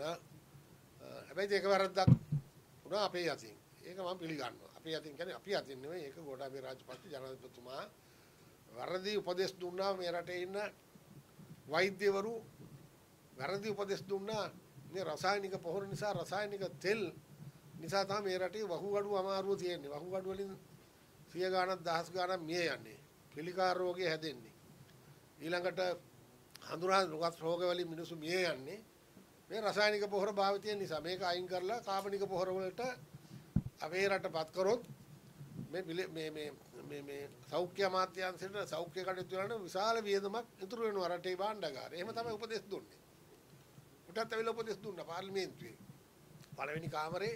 වුණා. හැබැයි ඒක වැරද්දක් වුණා අපේ අතින්. ඒක මම පිළිගන්නවා. අපේ අතින් කියන්නේ අපි අතින් නෙවෙයි ඒක ගෝඨාභය රාජපක්ෂ ජනාධිපතිතුමා වැරදි උපදෙස් දුන්නා මේ රටේ ඉන්න වෛද්‍යවරු වැරදි උපදෙස් දුන්නා මේ රසායනික පොහොර නිසා රසායනික තෙල් නිසා තමයි මේ රටේ වහුගඩු අමාරුව තියෙන්නේ. වහුගඩු වලින් සිය ගාණක් දහස් ගාණක් මිය යන්නේ. පිළිකාර රෝගය හැදෙන්නේ. ඊළඟට හඳුනා රුගත් රෝග වලින් මිනිස්සු මිය යන්නේ. මේ රසායනික පොහොර භාවිතය නිසා මේක අයින් කරලා කාබනික පොහොර වලට අපේ රටපත් කරොත් මේ මේ මේ මේ මේ සෞඛ්‍ය අමාත්‍යාංශයට සෞඛ්‍ය කටයුතු වලට විශාල වියදමක් ඉතුරු වෙනවා රටේ භාණ්ඩගාරය. එහෙම තමයි උපදෙස් දුන්නේ. උටත් ඇවිල්ලා උපදෙස් දුන්නා පාර්ලිමේන්තුවේ. පළවෙනි කාමරේ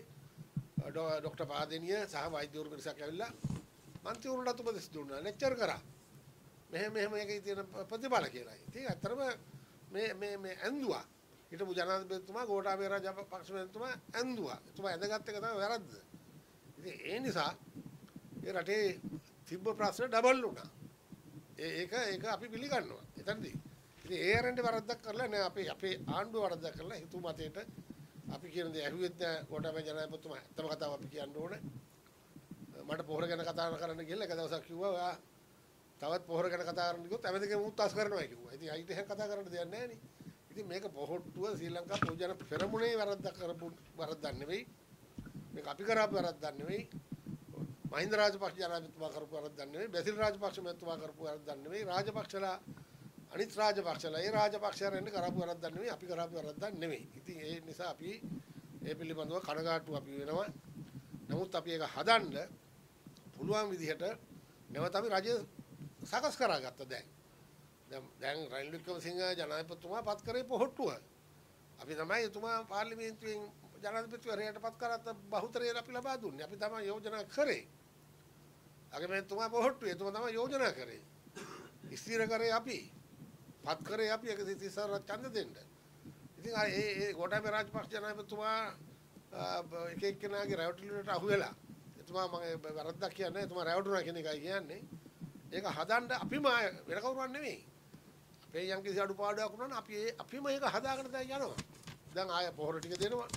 ඩොක්ටර් පාදෙනිය සහ වෛද්‍යවරු පිරිසක් ඇවිල්ලා මන්ත්‍රීවරුන්ට උපදෙස් දුන්නා. ලෙක්චර් කරා. මෙහෙම මෙහෙම මේකේ තියෙන ප්‍රතිඵල කියලා. ඉතින් ඇත්තටම මේ මේ මේ ඇඳුවා. හිටපු ජනාධිපතිතුමා ගෝඨාභය රාජපක්ෂතුමා ඇඳුවා. එතුමා ඇඳගත් එක තමයි වැරද්ද. ඉතින් ඒ නිසා ඒ රටේ තිබ්බ ප්‍රශ්න ඩබල් වුණා. ඒක ඒක අපි පිළිගන්නවා. එතනදී. ඉතින් ඒ ආරෙන්ට වරද්දක් කරලා නෑ අපේ අපේ ආණ්ඩුව වරද්දක් කරලා හිතු මතේට අපි කියන දේ ඇහුවෙත් නෑ ගෝඨාභය ජනාධිපතිතුමා ඇත්තම කතාව අපි කියන්න ඕනේ. මට පොහොර ගැන කතා කරන්න ගිහලා එක දවසක් කිව්වා ඔයා තවත් පොහොර ගැන කතා කරන්න ගියොත් ඇමතිකම උත්සාහ කරනවා කිව්වා. ඉතින් අයිට එහෙම කතා කරන්න දෙයක් නැහැ නේ. ඉතින් මේක පොහොට්ටුව ශ්‍රී ලංකා පොජන පෙරමුණේ වරද්දක් කරපු වරද්දක් නෙවෙයි. මේක අපි කරාපු වරද්දක් නෙවෙයි. මහින්ද රාජපක්ෂ ජනාධිපතිතුමා කරපු වරද්දක් නෙවෙයි. බැසිල් රාජපක්ෂ මහත්මයා කරපු වරද්දක් නෙවෙයි. රාජපක්ෂලා අනිත් රාජපක්ෂලා ඒ රාජපක්ෂයන් කරපු වරද්දක් නෙවෙයි. අපි කරපු වරද්දක් නෙවෙයි. ඉතින් ඒ නිසා අපි ඒ පිළිබඳව කනගාටු අපි වෙනවා. නමුත් අපි ඒක හදන්න පුළුවන් විදිහට නැවත අපි රජය සකස් කරගත්ත දැන්. දැන් දැන් රනිල් වික්‍රමසිංහ ජනාධිපතිතුමා පත් කරේ පොහොට්ටුව. අපි තමයි එතුමා පාර්ලිමේන්තුවෙන් ජනාධිපතිවරයාට පත් කරත් බහුතරය අපි ලබා දුන්නේ. අපි තමයි යෝජනා කරේ. අගමැතිතුමා පොහොට්ටුව එතුමා තමයි යෝජනා කරේ. ස්ථිර කරේ අපි. පත් කරේ අපි 134 ඡන්ද දෙන්න. ඉතින් ඒ ඒ ගෝඨාභය රාජපක්ෂ ජනාධිපතිතුමා එක එක්කෙනාගේ රැවටිලියට අහු වෙලා එතුමා මම වැරද්දක් කියන්නේ එතුමා රැවටුණා කියන එකයි කියන්නේ. ඒක හදන්න අපිම වෙන කවුරුන් නෙමෙයි. අපේ යම්කිසි අඩුපාඩුවක් වුණා නම් අපි අපිම ඒක හදාගෙන දැන් යනවා. දැන් ආය පොහොර ටික දෙනවා.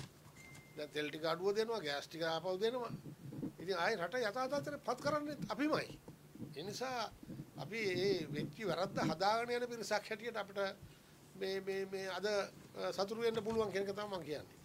දැන් තෙල් ටික අඩුව දෙනවා, ගෑස් ටික ආපහු දෙනවා. ඉතින් ආය රට යථාර්ථයට පත් කරන්නේ අපිමයි. ඒ නිසා අපි මේ වෙච්ච වැරද්ද හදාගෙන යන පිරිසක් හැටියට අපිට මේ මේ මේ අද සතුරු වෙන්න පුළුවන් කියන එක තමයි මම කියන්නේ.